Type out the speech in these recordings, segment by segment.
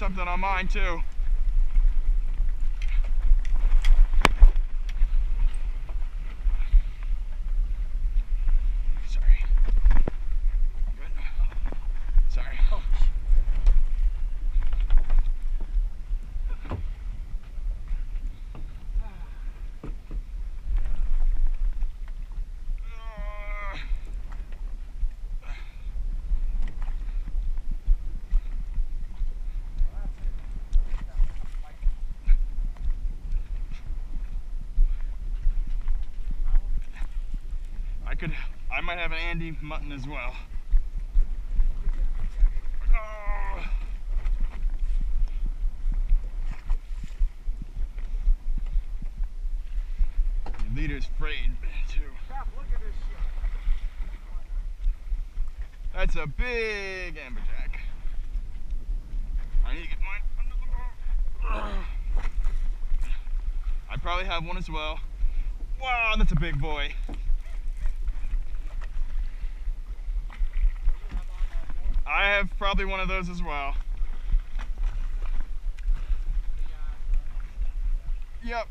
something on mine too. Could, I might have an Andy mutton as well. Oh. Your leader's frayed too. Look at this shit. That's a big amberjack. I need to get mine under the boat. I probably have one as well. Wow, that's a big boy. I have probably one of those as well. Yep.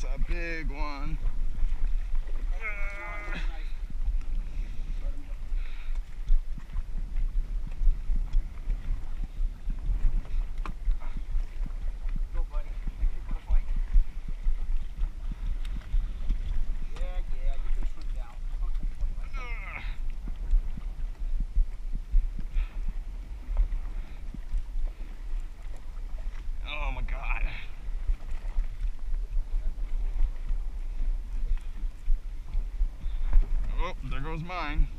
That's a big one. There goes mine.